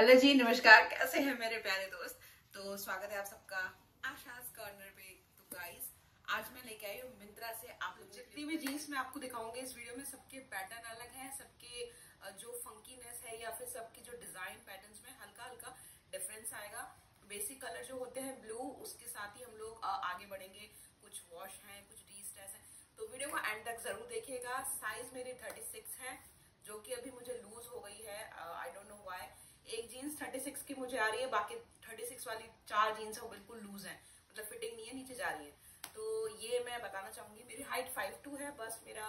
Hello जी नमस्कार। कैसे हैं मेरे प्यारे दोस्त? तो स्वागत है आप सबका आशाज कॉर्नर पे तो गाइस आज मैं लेके आई हूँ मिंत्रा से आप लोग जितनी भी जीन्स मैं आपको दिखाऊँगी इस वीडियो में सबके पैटर्न अलग हैं सबके जो फंकीनेस है या फिर सबके जो डिज़ाइन पैटर्न में हल्का हल्का डिफरेंस आएगा। बेसिक कलर जो होते हैं ब्लू उसके साथ ही हम लोग आगे बढ़ेंगे। कुछ वॉश है कुछ डी स्ट्रेस है। तो वीडियो को एंड तक ज़रूर देखिएगा। साइज़ मेरी थर्टी है जो कि अभी मुझे लूज हो गई है आई डोंट नो व्हाई एक जीन्स 36 की मुझे आ रही है, बाकी 36 वाली चार जीन्स है, वो बिल्कुल लूज है। मतलब फिटिंग नहीं है, नीचे जा रही है। तो ये मैं बताना चाहूँगी, मेरी हाइट 5'2 है, बस मेरा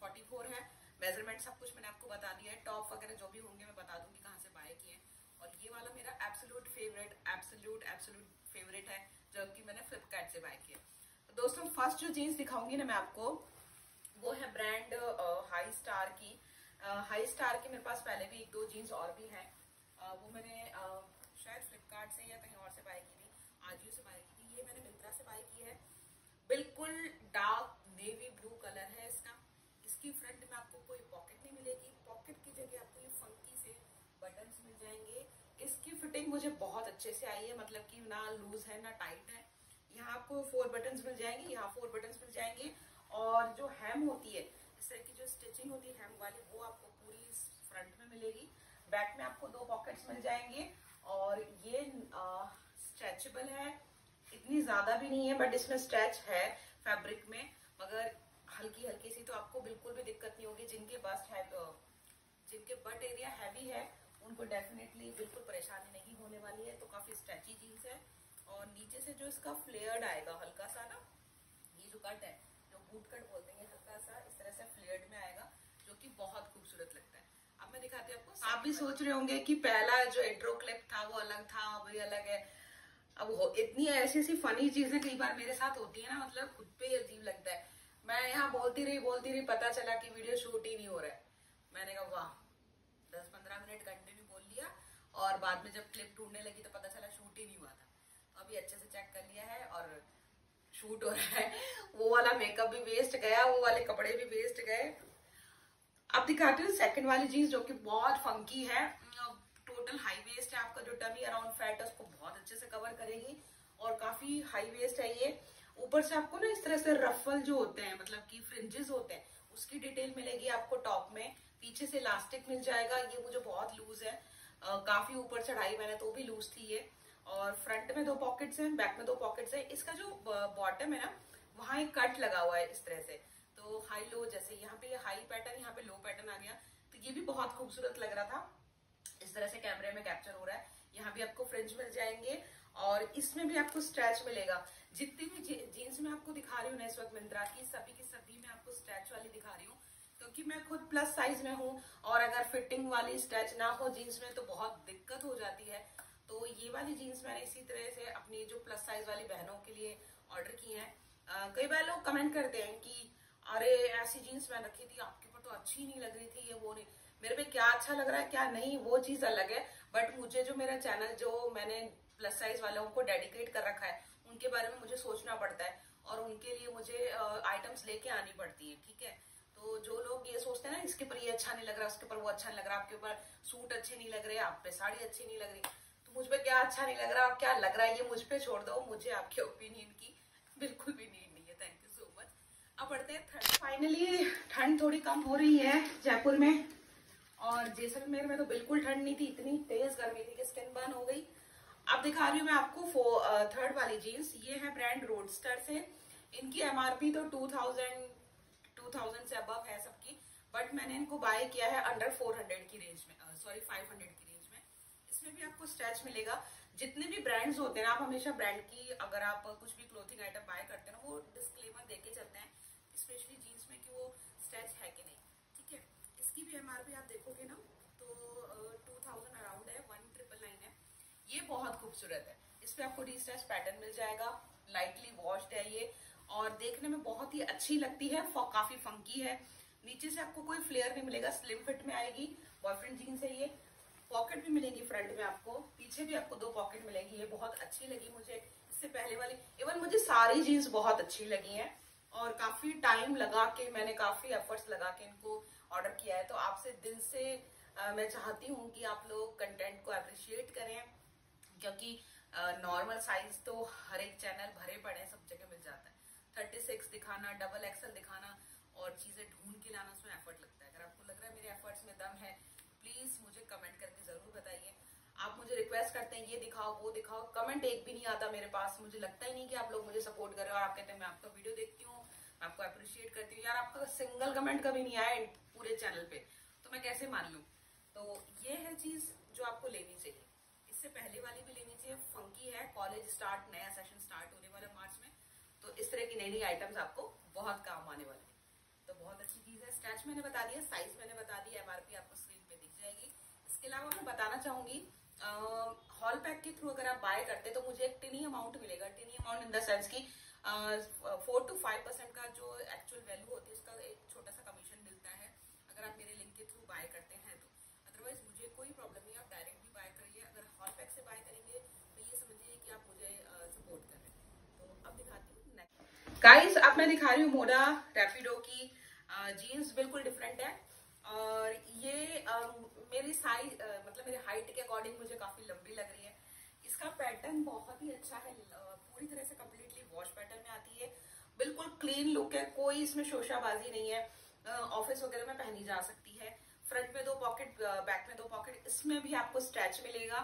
44 है। मेज़रमेंट सब कुछ मैंने आपको बता दिया है। टॉप वगैरह जो भी होंगे, मैं बता दूँगी कहाँ से बाय किए और ये वाला मेरा absolute favourite absolute absolute favourite है, जो कि मैंने फ्लिपकार्ट से बाय किया तो दोस्तों फ़र्स्ट जो जीन्स दिखाऊँगी ना मैं आपको, वो है ब्रांड हाई स्टार की। हाई स्टार की मेरे पास पहले भी एक दो जीन्स और भी हैं। वो मैंने शायद फ्लिपकार्ट से या कहीं और से बाय की थी आजियो से बाय की थी, ये मैंने मिंत्रा से बाय की है। बिल्कुल डार्क नेवी ब्लू कलर है इसका। इसकी फ्रंट में आपको कोई पॉकेट नहीं मिलेगी। पॉकेट की जगह आपको ये फंकी से बटन मिल जाएँगे। इसकी फिटिंग मुझे बहुत अच्छे से आई है मतलब कि ना लूज है, ना टाइट है। यहाँ आपको फोर बटन मिल जाएँगे, यहाँ फोर बटन मिल जाएँगे। और जो हैम होती है, इस तरह की जो स्टिचिंग होती है हैम वाली, वो आपको पूरी फ्रंट में मिलेगी। बैक में आपको दो पॉकेट्स मिल जाएँगे। और ये स्ट्रेचेबल है। इतनी ज़्यादा भी नहीं है बट इसमें स्ट्रेच है फैब्रिक में। मगर हल्की हल्की सी तो आपको बिल्कुल भी दिक्कत नहीं होगी। जिनके बस्ट है जिनके बट एरिया हैवी है, उनको डेफिनेटली बिल्कुल परेशानी नहीं होने वाली है। तो काफ़ी स्ट्रेची जीन्स है। और नीचे से जो इसका फ्लेयर्ड आएगा हल्का सा ना, ये जो कट है, जो बूट कट बोलते हैं हल्का सा इस तरह से फ्लेयर्ड में आएगा, जो कि बहुत खूबसूरत लगता है। अब मैं दिखाती हूँ आपको। आप भी सोच रहे होंगे कि पहला जो इंट्रो क्लिप था वो अलग था वही अलग है। अब हो, इतनी ऐसी ऐसी फनी चीज़ें कई बार मेरे साथ होती है ना मतलब खुद पे अजीब लगता है। मैं यहाँ बोलती रही बोलती रही, पता चला कि वीडियो शूट ही नहीं हो रहा है। मैंने कहा, वाह दस पंद्रह मिनट कंटिन्यू बोल लिया और बाद में जब क्लिप ढूँढने लगी तो पता चला शूट ही नहीं हुआ था। तो अभी अच्छे से चेक कर लिया है और शूट हो रहा है। वो वाला मेकअप भी वेस्ट गया, वो वाले कपड़े भी वेस्ट गए। दिखाते हैं सेकंड वाली जीन्स जो कि बहुत फंकी है। टोटल हाई वेस्ट है आपका जो टमी अराउंड फैट है उसको बहुत अच्छे से कवर करेगी और काफ़ी हाई वेस्ट है ये। ऊपर से आपको ना इस तरह से रफल जो होते हैं मतलब कि फ्रिंजेस होते हैं उसकी डिटेल मिलेगी आपको टॉप में। पीछे से इलास्टिक मिल जाएगा ये मुझे बहुत लूज है। आ, काफ़ी ऊपर चढ़ाई मैंने तो भी लूज थी ये। और फ्रंट में दो पॉकेट्स हैं बैक में दो पॉकेट्स हैं। इसका जो बॉटम है ना वहाँ एक कट लगा हुआ है इस तरह से। हाई लो जैसे, यहाँ पे हाई पैटर्न यहाँ पे लो पैटर्न आ गया। तो ये भी बहुत खूबसूरत लग रहा था। इस तरह से कैमरे में कैप्चर हो रहा है। यहाँ भी आपको फ्रिंज मिल जाएँगे और इसमें भी आपको स्ट्रेच मिलेगा। जितनी भी जीन्स में आपको दिखा रही हूँ इस वक्त मिंत्रा की, सभी की सभी में आपको स्ट्रेच वाली दिखा रही हूँ। क्योंकि मैं खुद प्लस साइज़ में हूँ और अगर फिटिंग वाली स्ट्रेच ना हो जीन्स में तो बहुत दिक्कत हो जाती है। तो ये वाली जीन्स मैंने इसी तरह से अपनी जो प्लस साइज़ वाली बहनों के लिए ऑर्डर की है। कई बार लोग कमेंट करते हैं कि अरे, ऐसी जीन्स मैं रखी थी, आपके ऊपर तो अच्छी नहीं लग रही थी, ये वो नहीं। मेरे पे क्या अच्छा लग रहा है, क्या नहीं, वो चीज़ अलग है। बट मुझे जो मेरा चैनल जो मैंने प्लस साइज़ वालों को डेडिकेट कर रखा है, उनके बारे में मुझे सोचना पड़ता है और उनके लिए मुझे आइटम्स लेके आनी पड़ती है, ठीक है? तो जो लोग ये सोचते हैं ना, इसके ऊपर ये अच्छा नहीं लग रहा, उसके ऊपर वो अच्छा नहीं लग रहा, आपके ऊपर सूट अच्छे नहीं लग रहे, आप पे साड़ी अच्छी नहीं लग रही तो मुझ पर क्या अच्छा नहीं लग रहा और क्या लग रहा है, ये मुझ पे छोड़ दो, मुझे आपके ओपिनियन की बिल्कुल भी नहीं अब बढ़ते हैं ठंड। फाइनली ठंड थोड़ी कम हो रही है जयपुर में। और जैसलमेर में तो बिल्कुल ठंड नहीं थी इतनी तेज गर्मी थी कि स्किन बर्न हो गई। अब दिखा रही हूँ मैं आपको थर्ड वाली जीन्स ये है ब्रांड रोडस्टर से। इनकी एमआरपी तो 2000 2000 से अबव है सबकी। बट मैंने इनको बाय किया है अंडर 400 की रेंज में। सॉरी uh, 500 की रेंज में। इसमें भी आपको स्ट्रेच मिलेगा। जितने भी ब्रांड्स होते हैं आप हमेशा ब्रांड की अगर आप कुछ भी क्लोथिंग आइटम बाय करते हैं ना वो डिस्क्लेमर देके चलते हैं। स्पेशली जीन्स में कि वो स्ट्रेच है कि नहीं। ठीक है? इसकी भी एमआरपी आप देखोगे ना तो टू थाउज़ेंड अराउंड है वन ट्रिपल नाइन है। ये बहुत खूबसूरत है। इस पर आपको डी स्ट्रेच पैटर्न मिल जाएगा। लाइटली वॉश्ड है ये। और देखने में बहुत ही अच्छी लगती है काफ़ी फंकी है। नीचे से आपको कोई फ्लेयर नहीं मिलेगा स्लिम फिट में आएगी। बॉयफ्रेंड जीन्स है ये। पॉकेट भी मिलेगी फ्रंट में आपको। पीछे भी आपको दो पॉकेट मिलेगी। ये बहुत अच्छी लगी मुझे। इससे पहले वाली इवन मुझे सारी जीन्स बहुत अच्छी लगी हैं। और काफ़ी टाइम लगा के मैंने काफ़ी एफर्ट्स लगा के इनको ऑर्डर किया है। तो आपसे दिल से आ, मैं चाहती हूँ कि आप लोग कंटेंट को अप्रिशिएट करें क्योंकि नॉर्मल साइज़ तो हर एक चैनल भरे पड़े सब जगह मिल जाता है। थर्टी सिक्स दिखाना डबल एक्सल दिखाना और चीज़ें ढूंढ के लाना उसमें एफर्ट लगता है। अगर आपको लग रहा है मेरे एफर्ट्स में दम है प्लीज़ मुझे कमेंट करके ज़रूर बताइए। आप मुझे रिक्वेस्ट करते हैं, ये दिखाओ, वो दिखाओ। कमेंट एक भी नहीं आता मेरे पास। मुझे लगता ही नहीं कि आप लोग मुझे सपोर्ट कर रहे हो। और आप कहते हैं मैं आपका वीडियो देखती हूँ, आपको अप्रिशिएट करती हूँ। यार, आपका सिंगल कमेंट कभी नहीं आया पूरे चैनल पे। तो मैं कैसे मान लू? तो ये है चीज़ जो आपको लेनी चाहिए। इससे पहले वाली भी लेनी चाहिए। फंकी है। कॉलेज स्टार्ट नया सेशन स्टार्ट होने वाला मार्च में। तो इस तरह की नई नई आइटम्स आपको बहुत काम आने वाले हैं। तो बहुत अच्छी चीज़ है। स्टैच मैंने बता दिया साइज़ मैंने बता दिया एमआरपी आपको स्क्रीन पे दिख जाएगी। इसके अलावा मैं बताना चाहूँगी हॉल पैक के थ्रू अगर आप बाय करते तो मुझे एक टिनी अमाउंट मिलेगा। Tiny amount in the sense की फोर टू फाइव परसेंट का जो एक्चुअल वैल्यू होती है, उसका एक छोटा सा कमीशन मिलता है, अगर आप मेरे लिंक के थ्रू बाय करते हैं तो। अदरवाइज़ मुझे कोई प्रॉब्लम नहीं आप डायरेक्ट भी बाय करिए। अगर हॉल पैक से बाय करेंगे तो ये समझिए कि आप मुझे सपोर्ट कर रहे हैं। तो अब दिखाती हूँ नेक्स्ट गाइस अब मैं दिखा रही हूँ मोडा रेपिडो की जीन्स बिल्कुल डिफरेंट है। और ये आ, मेरी साइज़ मतलब मेरे हाइट के अकॉर्डिंग मुझे काफ़ी लंबी लग रही है। इसका पैटर्न बहुत ही अच्छा है पूरी तरह से कम्प्लीटली वॉश पैटर्न में आती है। बिल्कुल क्लीन लुक है कोई इसमें शोशाबाजी नहीं है। ऑफ़िस वगैरह में पहनी जा सकती है। फ्रंट में दो पॉकेट बैक में दो पॉकेट इसमें भी आपको स्ट्रेच मिलेगा।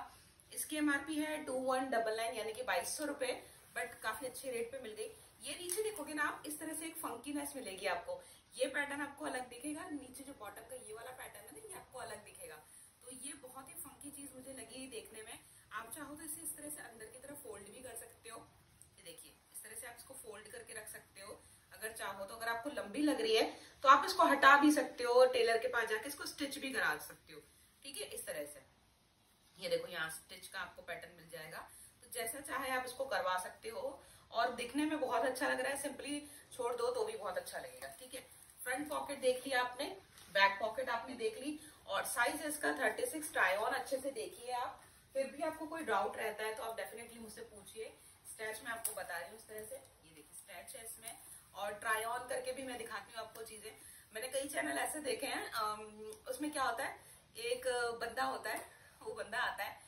इसकी एमआरपी है टू वन डबल नाइन यानी कि बाईस सौ रुपए बट काफ़ी अच्छे रेट पे मिल गई। ये नीचे देखोगे ना आप इस तरह से एक फंकीनेस मिलेगी आपको। ये पैटर्न आपको अलग दिखेगा, नीचे जो बॉटम का ये वाला पैटर्न है ना, ये आपको अलग दिखेगा। तो ये बहुत ही फंकी चीज़ मुझे लगी देखने में। आप चाहो तो इसे इस तरह से अंदर की तरफ़ फोल्ड भी कर सकते हो। ये देखिए, इस तरह से आप इसको फोल्ड करके रख सकते हो। अगर चाहो तो अगर आपको लंबी लग रही है तो आप इसको हटा भी सकते हो टेलर के पास जाके इसको स्टिच भी करा सकते हो। ठीक है, इस तरह से। ये देखो, यहाँ स्टिच का आपको पैटर्न मिल जाएगा। तो जैसा चाहे आप इसको करवा सकते हो। और दिखने में बहुत अच्छा लग रहा है। सिंपली छोड़ दो तो भी बहुत अच्छा लगेगा। ठीक है फ्रंट पॉकेट देख लिया आपने, बैक पॉकेट आपने देख ली, और साइज़ इसका 36 ट्राई ऑन अच्छे से देखिए आप। फिर भी आपको कोई डाउट रहता है तो आप डेफिनेटली मुझसे पूछिए। स्टैच में आपको बता रही हूँ इस तरह से। ये देखिए स्टैच है इसमें। और ट्राई ऑन करके भी मैं दिखाती हूँ आपको चीज़ें। मैंने कई चैनल ऐसे देखे हैं उसमें क्या होता है, एक बंदा होता है, वो बंदा आता है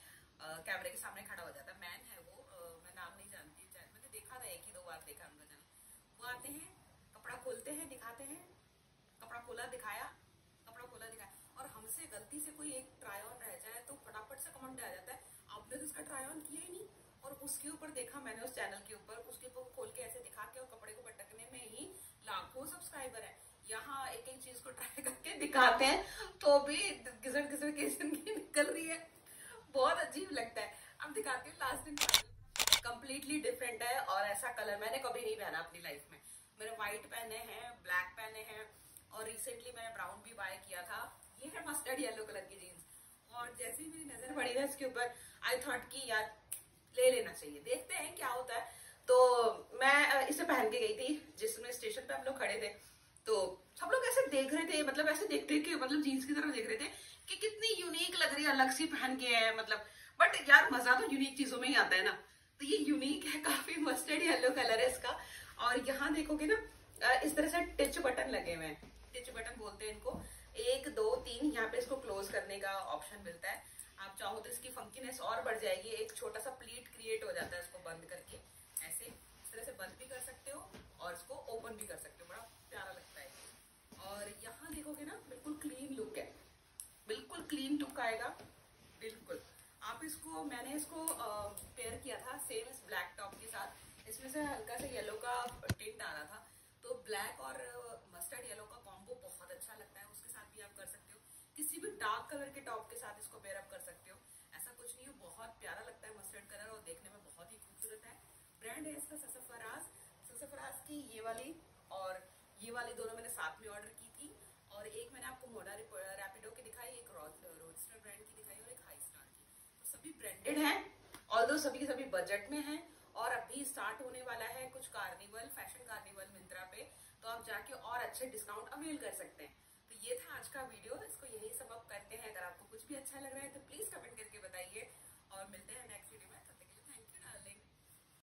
कैमरे के सामने खड़ा हो जाता है। मैन है वो मैं नाम नहीं जानती, मैंने देखा था एक ही दो बार देखा उनका चैनल वो आते हैं, कपड़ा खोलते हैं, दिखाते हैं कपड़ा खोला दिखाया, कपड़ा खोला दिखाया। और हमसे गलती से कोई एक ट्राई ऑन रह जाए तो फटाफट से कमेंट आ जाता है। आपने तो इसका ट्राई ऑन किया ही नहीं। और उसके ऊपर देखा मैंने उस चैनल के ऊपर, उसके ऊपर खोल के ऐसे दिखा के और कपड़े को पटकने में ही लाखों सब्सक्राइबर है। यहाँ एक एक चीज़ को ट्राई करके दिखाते हैं तो भी घिसट घिसट के ज़िंदगी निकल रही है। बहुत अजीब लगता है। अब दिखाती हूँ लास्ट दिन कम्प्लीटली डिफरेंट है और ऐसा कलर मैंने कभी नहीं पहना अपनी लाइफ में। मैंने व्हाइट पहने हैं ब्लैक पहने हैं और रिसेंटली मैंने ब्राउन भी बाय किया था। ये है मस्टर्ड येलो कलर की जीन्स और जैसे ही मेरी नज़र पड़ी ना इसके ऊपर आई थॉट कि यार, ले लेना चाहिए। देखते हैं क्या होता है। तो मैं इसे पहन के गई थी, जिसमें स्टेशन पे हम लोग खड़े थे। तो सब लोग ऐसे देख रहे थे मतलब ऐसे देखते देख के मतलब जीन्स की तरफ़ देख रहे थे कि कितनी यूनिक लग रही है, अलग सी पहन के है मतलब। बट यार, मज़ा तो यूनिक चीज़ों में ही आता है ना। तो ये यूनिक है, काफ़ी मस्टर्ड येलो कलर है इसका। और यहाँ देखोगे ना इस तरह से टिच बटन लगे हुए हैं। टिच बटन बोलते हैं इनको। एक, दो, तीन, यहाँ पे इसको क्लोज करने का ऑप्शन मिलता है। आप चाहो तो इसकी फंकीनेस और बढ़ जाएगी। एक छोटा सा प्लीट क्रिएट हो जाता है इसको बंद करके। ऐसे इस तरह से बंद भी कर सकते हो और इसको ओपन भी कर सकते हो। बड़ा प्यारा लगता है और यहाँ देखोगे ना, बिल्कुल क्लीन लुक है। बिल्कुल क्लीन लुक आएगा। बिल्कुल। आप इसको, मैंने इसको पेयर किया था सेम इस ब्लैक टॉप के साथ। इसमें से हल्का सा येलो का टिंट आ रहा था तो ब्लैक और मस्टर्ड येलो का कॉम्बो बहुत अच्छा लगता है उसके साथ भी आप कर सकते हो भी डार्क कलर के टॉप के साथ इसको पेयर अप कर सकते हो। ऐसा कुछ नहीं है, बहुत प्यारा लगता है मस्टर्ड कलर और देखने में बहुत ही खूबसूरत है। ब्रांड है इसका ससफराज। ससफराज की ये वाली और ये वाली दोनों मैंने साथ में ऑर्डर की थी। और एक मैंने आपको मोडा रैपिडो की दिखाई, एक रोडस्टर ब्रांड की दिखाई और एक हाई स्टार की। तो सभी ब्रांडेड है दो सभी के सभी बजट में है और अभी स्टार्ट होने वाला है कुछ कार्निवल फ़ैशन कार्निवल मिंत्रा पे। तो आप जाके और अच्छे डिस्काउंट अवेल कर सकते हैं। ये था आज का वीडियो, इसको यही सब करते हैं। अगर आपको कुछ भी अच्छा लग रहा है तो प्लीज़ कमेंट करके बताइए। और मिलते हैं नेक्स्ट